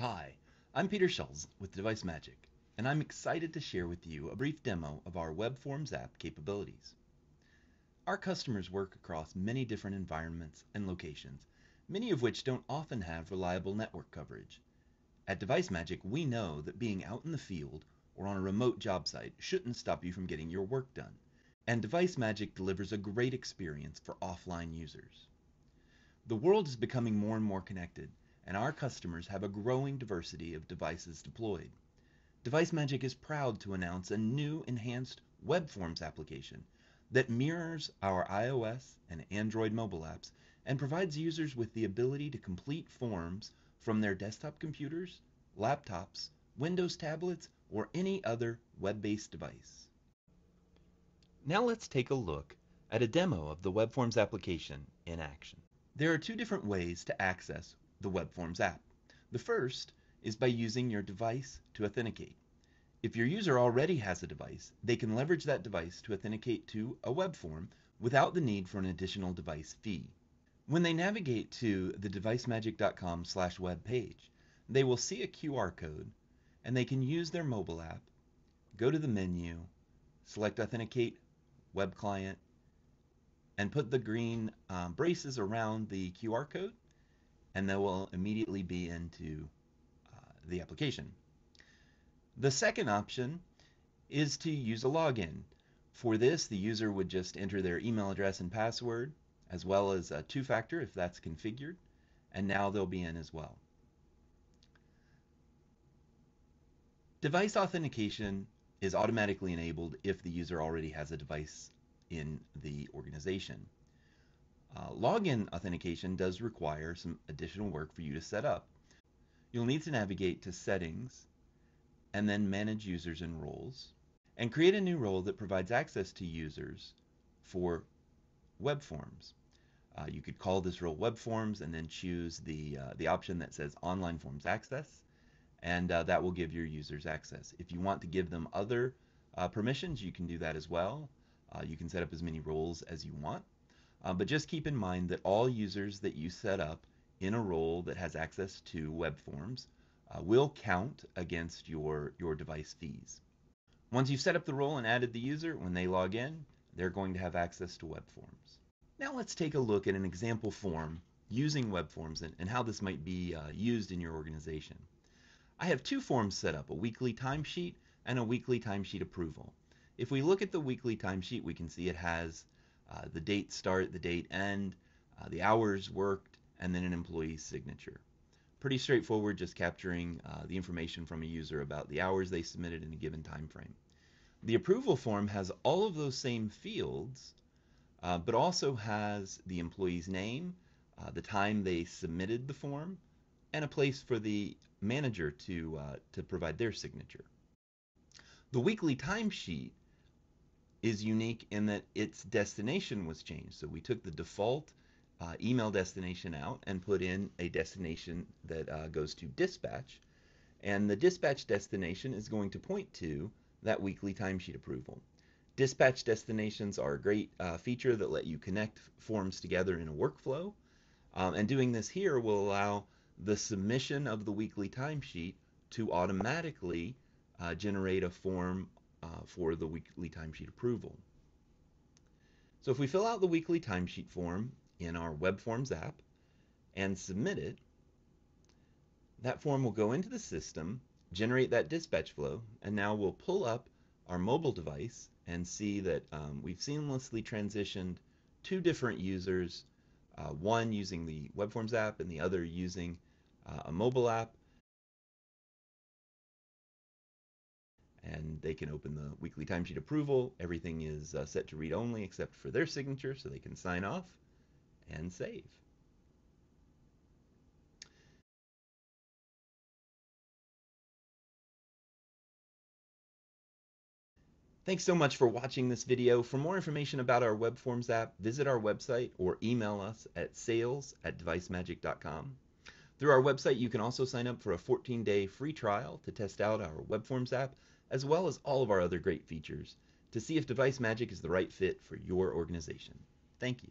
Hi, I'm Peter Schulz with Device Magic, and I'm excited to share with you a brief demo of our WebForms app capabilities. Our customers work across many different environments and locations, many of which don't often have reliable network coverage. At Device Magic, we know that being out in the field or on a remote job site shouldn't stop you from getting your work done, and Device Magic delivers a great experience for offline users. The world is becoming more and more connected, and our customers have a growing diversity of devices deployed. Device Magic is proud to announce a new enhanced web forms application that mirrors our iOS and Android mobile apps and provides users with the ability to complete forms from their desktop computers, laptops, Windows tablets, or any other web-based device. Now let's take a look at a demo of the WebForms application in action. There are two different ways to access the WebForms app. The first is by using your device to authenticate. If your user already has a device, they can leverage that device to authenticate to a web form without the need for an additional device fee. When they navigate to the devicemagic.com slash web page, they will see a QR code and they can use their mobile app, go to the menu, select Authenticate Web Client, and put the green um, braces around the QR code and they will immediately be into uh, the application. The second option is to use a login. For this, the user would just enter their email address and password, as well as a two-factor if that's configured, and now they'll be in as well. Device authentication is automatically enabled if the user already has a device in the organization. Uh, login authentication does require some additional work for you to set up. You'll need to navigate to Settings and then Manage Users and Roles and create a new role that provides access to users for web forms. Uh, you could call this role web forms and then choose the, uh, the option that says online forms access and uh, that will give your users access. If you want to give them other uh, permissions, you can do that as well. Uh, you can set up as many roles as you want. Uh, but just keep in mind that all users that you set up in a role that has access to web forms uh, will count against your, your device fees. Once you've set up the role and added the user, when they log in, they're going to have access to web forms. Now let's take a look at an example form using web forms and, and how this might be uh, used in your organization. I have two forms set up, a weekly timesheet and a weekly timesheet approval. If we look at the weekly timesheet, we can see it has uh, the date start, the date end, uh, the hours worked, and then an employee's signature. Pretty straightforward, just capturing uh, the information from a user about the hours they submitted in a given time frame. The approval form has all of those same fields, uh, but also has the employee's name, uh, the time they submitted the form, and a place for the manager to, uh, to provide their signature. The weekly timesheet is unique in that its destination was changed. So we took the default uh, email destination out and put in a destination that uh, goes to dispatch. And the dispatch destination is going to point to that weekly timesheet approval. Dispatch destinations are a great uh, feature that let you connect forms together in a workflow. Um, and doing this here will allow the submission of the weekly timesheet to automatically uh, generate a form uh, for the weekly timesheet approval. So if we fill out the weekly timesheet form in our Web Forms app and submit it, that form will go into the system, generate that dispatch flow, and now we'll pull up our mobile device and see that um, we've seamlessly transitioned two different users, uh, one using the Web Forms app and the other using uh, a mobile app, and they can open the weekly timesheet approval. Everything is uh, set to read only except for their signature so they can sign off and save. Thanks so much for watching this video. For more information about our WebForms app, visit our website or email us at sales at devicemagic.com. Through our website, you can also sign up for a 14-day free trial to test out our WebForms app as well as all of our other great features to see if Device Magic is the right fit for your organization. Thank you.